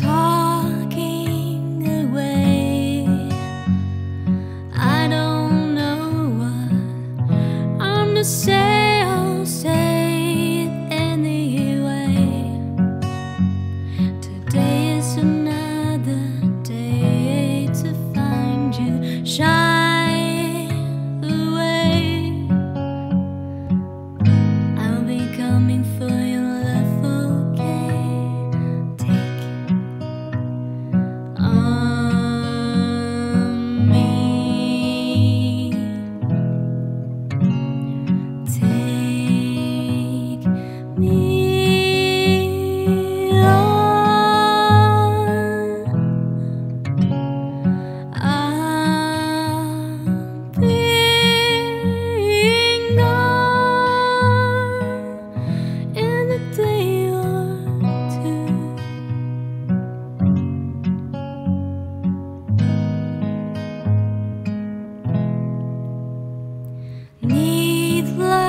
talking away. I don't know what I'm to say.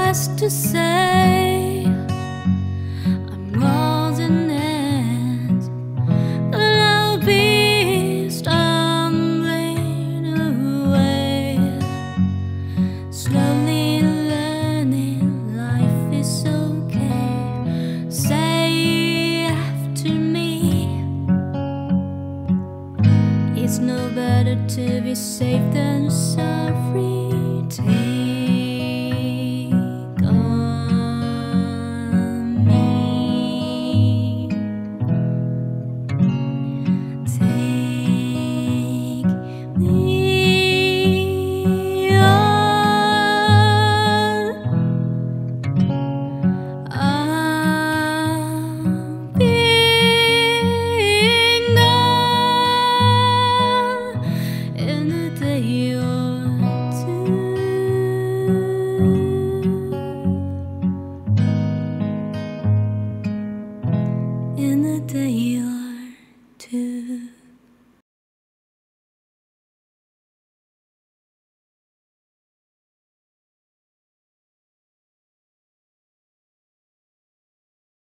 less to say. I'm golden and I'll be stumbling away. Slowly learning life is okay. Say after me, it's no better to be safe than sorry. in the day or two.